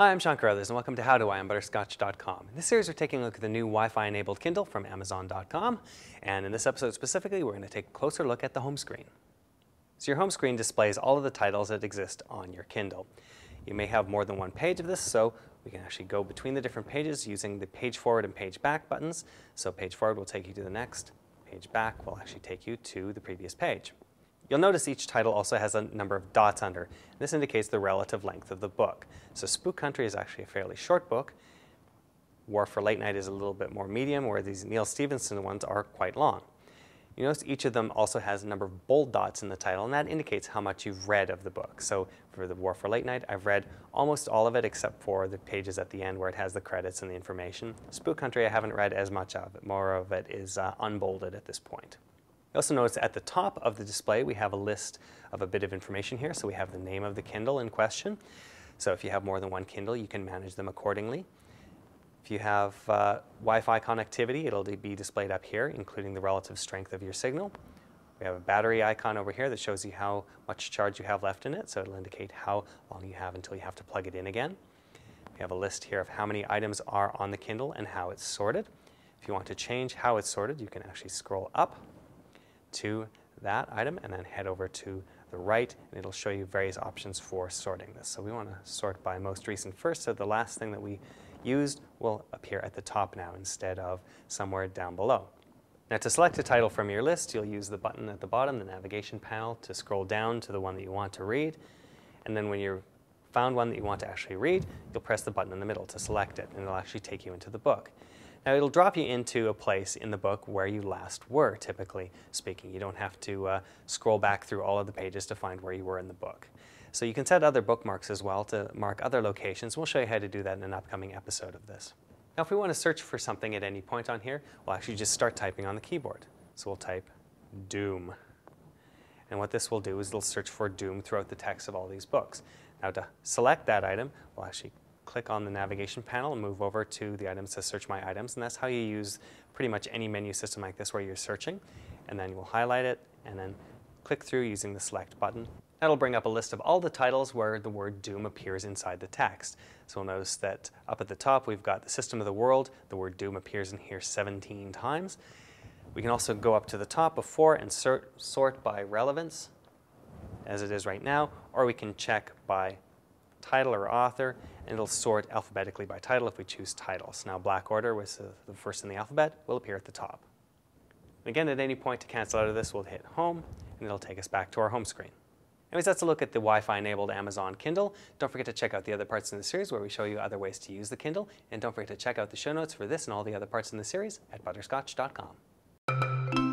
Hi, I'm Sean Carruthers, and welcome to How Do I on Butterscotch.com. In this series, we're taking a look at the new Wi-Fi enabled Kindle from Amazon.com, and in this episode specifically, we're going to take a closer look at the home screen. So your home screen displays all of the titles that exist on your Kindle. You may have more than one page of this, so we can actually go between the different pages using the page forward and page back buttons. So page forward will take you to the next, page back will actually take you to the previous page. You'll notice each title also has a number of dots under. This indicates the relative length of the book. So Spook Country is actually a fairly short book. War for Late Night is a little bit more medium, where these Neal Stephenson ones are quite long. You notice each of them also has a number of bold dots in the title, and that indicates how much you've read of the book. So for The War for Late Night, I've read almost all of it except for the pages at the end where it has the credits and the information. Spook Country, I haven't read as much of it. More of it is uh, unbolded at this point. You also notice at the top of the display we have a list of a bit of information here. So we have the name of the Kindle in question. So if you have more than one Kindle, you can manage them accordingly. If you have uh, Wi-Fi connectivity, it'll be displayed up here, including the relative strength of your signal. We have a battery icon over here that shows you how much charge you have left in it, so it'll indicate how long you have until you have to plug it in again. We have a list here of how many items are on the Kindle and how it's sorted. If you want to change how it's sorted, you can actually scroll up to that item and then head over to the right and it'll show you various options for sorting this. So we want to sort by most recent first, so the last thing that we used will appear at the top now instead of somewhere down below. Now to select a title from your list, you'll use the button at the bottom, the navigation panel, to scroll down to the one that you want to read. And then when you've found one that you want to actually read, you'll press the button in the middle to select it, and it'll actually take you into the book. Now it'll drop you into a place in the book where you last were, typically speaking. You don't have to uh, scroll back through all of the pages to find where you were in the book. So you can set other bookmarks as well to mark other locations. We'll show you how to do that in an upcoming episode of this. Now if we want to search for something at any point on here, we'll actually just start typing on the keyboard. So we'll type Doom. And what this will do is it'll search for Doom throughout the text of all these books. Now to select that item, we'll actually click on the navigation panel and move over to the items to search my items. And that's how you use pretty much any menu system like this where you're searching. And then you'll highlight it and then click through using the select button. That'll bring up a list of all the titles where the word Doom appears inside the text. So we'll notice that up at the top we've got the system of the world. The word Doom appears in here 17 times. We can also go up to the top before and sort, sort by relevance as it is right now, or we can check by title or author, and it'll sort alphabetically by title if we choose titles. Now black order, which is the first in the alphabet, will appear at the top. And again, at any point to cancel out of this, we'll hit home, and it'll take us back to our home screen. Anyways, that's a look at the Wi-Fi enabled Amazon Kindle. Don't forget to check out the other parts in the series where we show you other ways to use the Kindle. And don't forget to check out the show notes for this and all the other parts in the series at butterscotch.com.